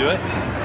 do it.